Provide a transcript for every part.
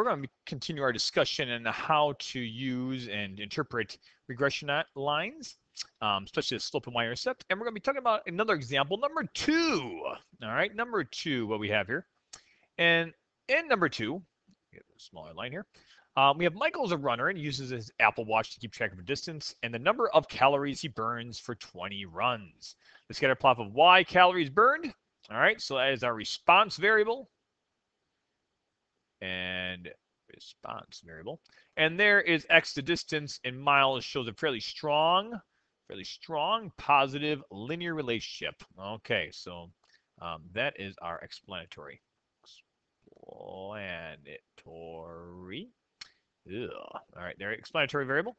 we're going to continue our discussion on how to use and interpret regression lines, um, especially the slope and y-intercept. And we're going to be talking about another example, number two. All right, number two, what we have here. And in number two, get a smaller line here. Um, we have Michael as a runner and uses his Apple Watch to keep track of distance and the number of calories he burns for 20 runs. Let's get a plot of y calories burned. All right, so that is our response variable and response variable. And there is x the distance in miles shows a fairly strong, fairly strong positive linear relationship. Okay, so um, that is our explanatory. Explanatory. Ugh. All right, there, explanatory variable.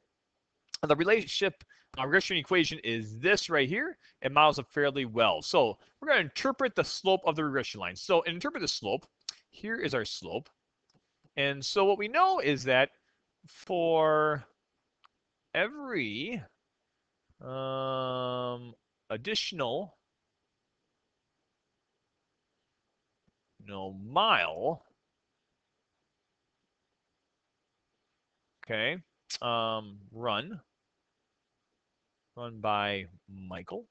The relationship uh, regression equation is this right here. It models it fairly well. So we're going to interpret the slope of the regression line. So interpret the slope. Here is our slope. And so what we know is that for every um, additional no mile, okay, um, run, run by Michael.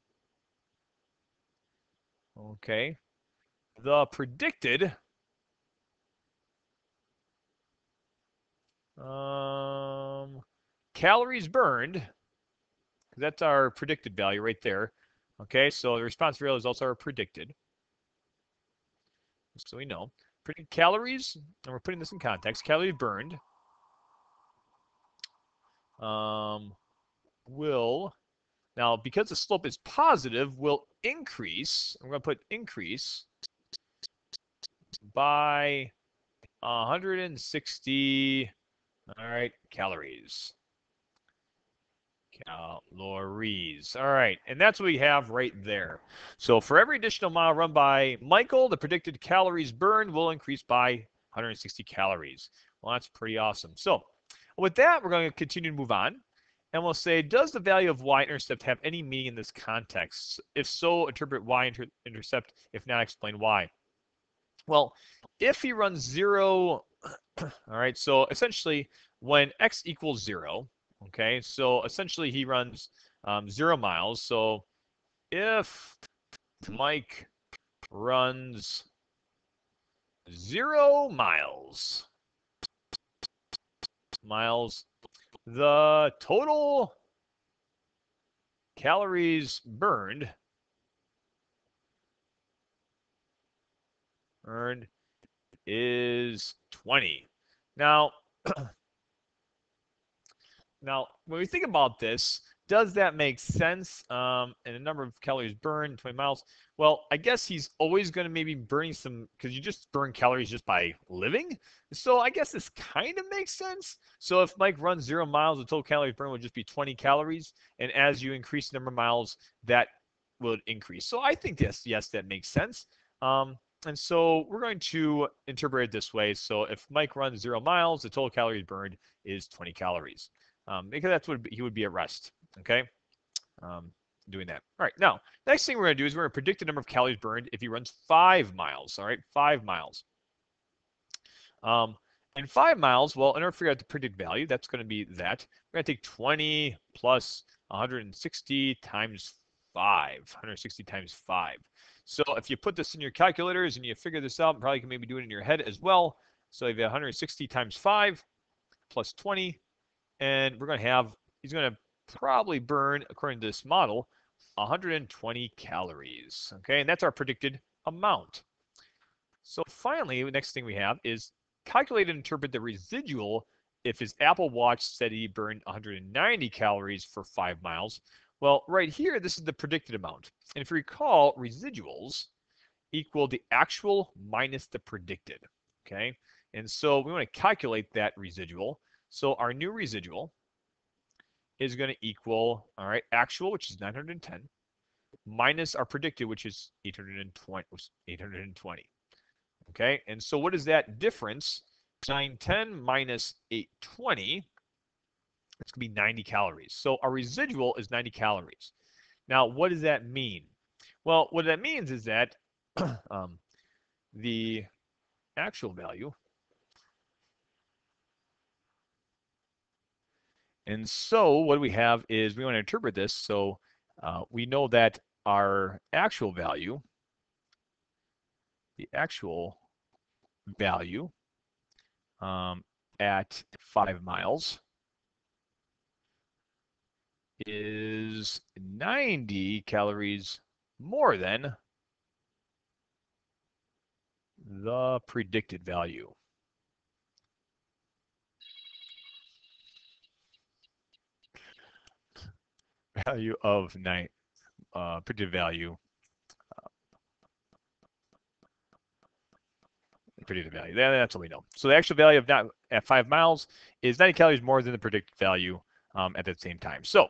Okay, the predicted Um, calories burned, that's our predicted value right there. Okay, so the response is also our predicted. So we know. Predicted calories, and we're putting this in context, calories burned um, will, now because the slope is positive, will increase, I'm going to put increase by 160 all right, calories. Calories. All right, and that's what we have right there. So for every additional mile run by Michael, the predicted calories burned will increase by 160 calories. Well, that's pretty awesome. So with that, we're going to continue to move on. And we'll say, does the value of y-intercept have any meaning in this context? If so, interpret y-intercept. If not, explain why. Well, if he runs zero all right, so essentially when x equals zero, okay, so essentially he runs um, zero miles. So if Mike runs zero miles, miles, the total calories burned earned is 20. Now, now when we think about this, does that make sense? Um, and a number of calories burned, 20 miles. Well, I guess he's always going to maybe burning some because you just burn calories just by living. So I guess this kind of makes sense. So if Mike runs zero miles, the total calories burned would just be 20 calories. And as you increase the number of miles, that would increase. So I think yes, yes, that makes sense. Um, and so we're going to interpret it this way. So if Mike runs zero miles, the total calories burned is 20 calories. Um, because that's what he would be at rest. Okay. Um, doing that. All right. Now, next thing we're going to do is we're going to predict the number of calories burned if he runs five miles. All right. Five miles. Um, and five miles, well, in order to figure out the predicted value, that's going to be that. We're going to take 20 plus 160 times 5. 160 times 5. So if you put this in your calculators and you figure this out, probably can maybe do it in your head as well. So you have 160 times 5 plus 20. And we're going to have, he's going to probably burn, according to this model, 120 calories. Okay, and that's our predicted amount. So finally, the next thing we have is calculate and interpret the residual if his Apple Watch said he burned 190 calories for five miles. Well, right here, this is the predicted amount. And if you recall, residuals equal the actual minus the predicted, okay? And so we want to calculate that residual. So our new residual is going to equal, all right, actual, which is 910, minus our predicted, which is 820, 820. Okay, and so what is that difference? 910 minus 820 it's going to be 90 calories. So our residual is 90 calories. Now, what does that mean? Well, what that means is that um, the actual value And so what we have is we want to interpret this. So uh, we know that our actual value, the actual value um, at five miles is 90 calories more than the predicted value. Value of night, uh, predicted value. Uh, predicted value. That's what we know. So the actual value of not at five miles is 90 calories more than the predicted value um, at the same time. So,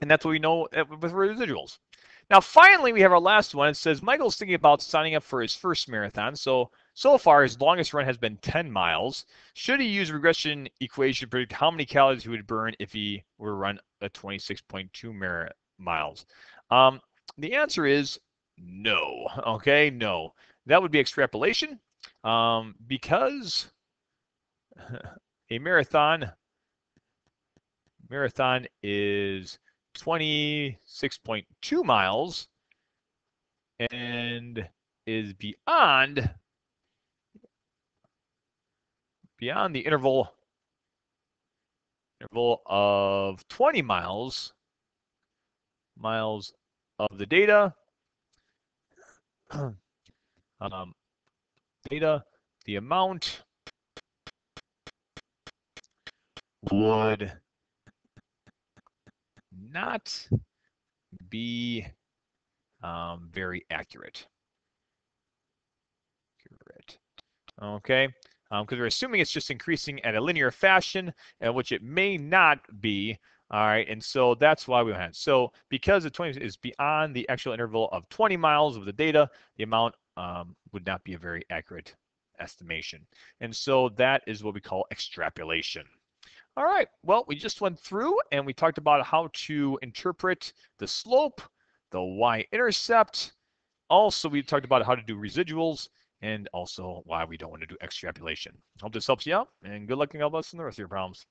and that's what we know with residuals. Now, finally, we have our last one. It says Michael's thinking about signing up for his first marathon. So, so far, his longest run has been 10 miles. Should he use regression equation to predict how many calories he would burn if he were to run a 26.2 miles? Um, the answer is no. Okay, no. That would be extrapolation um, because a marathon marathon is 26.2 miles and is beyond beyond the interval interval of 20 miles miles of the data. Um, data the amount would not be um, very accurate. Okay, because um, we're assuming it's just increasing at a linear fashion, and which it may not be. All right, and so that's why we went. So because the 20 is beyond the actual interval of 20 miles of the data, the amount um, would not be a very accurate estimation. And so that is what we call extrapolation. All right, well, we just went through and we talked about how to interpret the slope, the y-intercept. Also, we talked about how to do residuals and also why we don't want to do extrapolation. Hope this helps you out and good luck in all of us in the rest of your problems.